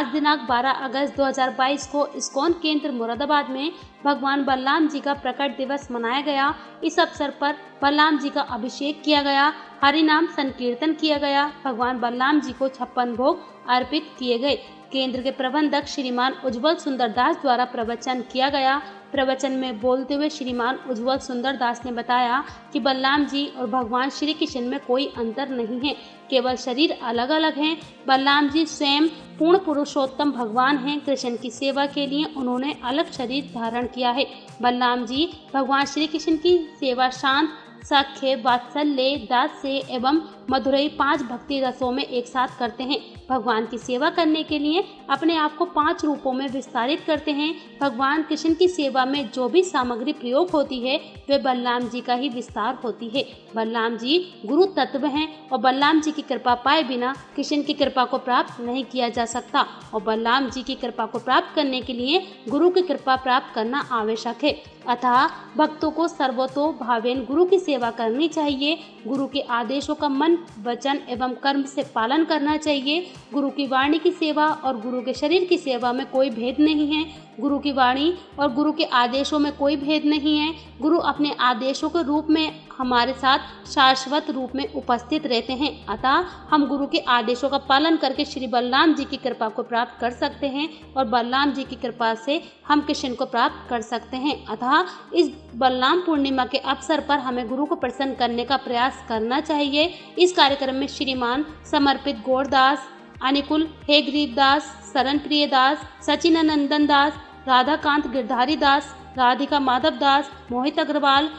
आज दिनांक 12 अगस्त 2022 को इस्कॉन केंद्र मुरादाबाद में भगवान बलराम जी का प्रकट दिवस मनाया गया। इस अवसर पर बलराम जी का अभिषेक किया गया। हरि नाम संकीर्तन किया गया। भगवान बलराम जी को छप्पन भोग अर्पित किए गए। केंद्र के प्रबंधक श्रीमान उज्जवल सुंदर दास द्वारा प्रवचन किया गया। प्रवचन में बोलते हुए श्रीमान उज्जवल सुंदर दास ने बताया कि बलराम जी और भगवान श्री कृष्ण में कोई अंतर नहीं है। केवल शरीर अलग अलग हैं। बलराम जी स्वयं पूर्ण पुरुषोत्तम भगवान हैं। कृष्ण की सेवा के लिए उन्होंने अलग शरीर धारण किया है। बलराम जी भगवान श्री कृष्ण की सेवा शांत, सख्य, वात्सल्य, दास से एवं मधुरई पाँच भक्ति रसों में एक साथ करते हैं। भगवान की सेवा करने के लिए अपने आप को पाँच रूपों में विस्तारित करते हैं। भगवान कृष्ण की सेवा में जो भी सामग्री प्रयोग होती है, वे बलराम जी का ही विस्तार होती है। बलराम जी गुरु तत्व हैं और बलराम जी की कृपा पाए बिना कृष्ण की कृपा को प्राप्त नहीं किया जा सकता। और बलराम जी की कृपा को प्राप्त करने के लिए गुरु की कृपा प्राप्त करना आवश्यक है। अतः भक्तों को सर्वतो भावेन गुरु की सेवा करनी चाहिए। गुरु के आदेशों का मन वचन एवं कर्म से पालन करना चाहिए। गुरु की वाणी की सेवा और गुरु के शरीर की सेवा में कोई भेद नहीं है। गुरु की वाणी और गुरु के आदेशों में कोई भेद नहीं है। गुरु अपने आदेशों के रूप में हमारे साथ शाश्वत रूप में उपस्थित रहते हैं। अतः हम गुरु के आदेशों का पालन करके श्री बलराम जी की कृपा को प्राप्त कर सकते हैं और बलराम जी की कृपा से हम कृष्ण को प्राप्त कर सकते हैं। अतः इस बलराम पूर्णिमा के अवसर पर हमें गुरु को प्रसन्न करने का प्रयास करना चाहिए। इस कार्यक्रम में श्रीमान समर्पित गौरदास, अनिकुल हेग्रीब दास शरण प्रिय दास, सचिनानंदन दास, राधाकांत गिरधारी दास, राधिका माधव दास, मोहित अग्रवाल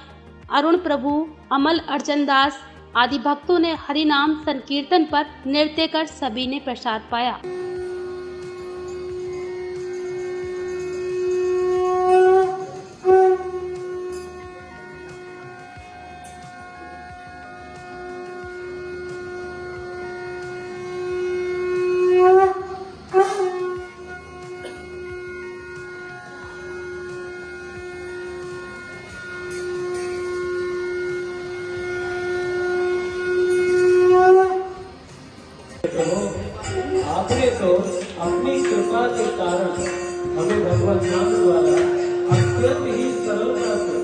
अरुण प्रभु, अमल अर्चन दास आदि भक्तों ने हरिनाम संकीर्तन पर नृत्य कर सभी ने प्रसाद पाया। आपने तो अपनी कृपा के कारण हमें भगवत नाम द्वारा अत्यंत ही सरलता से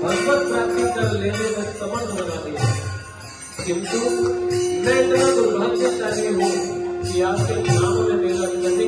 भगवत प्राप्ति कर लेने में समर्थ बना दिया किंतु मैं इतना दुर्भाग्यशाली हूँ कि आपके नाम में मेरा कभी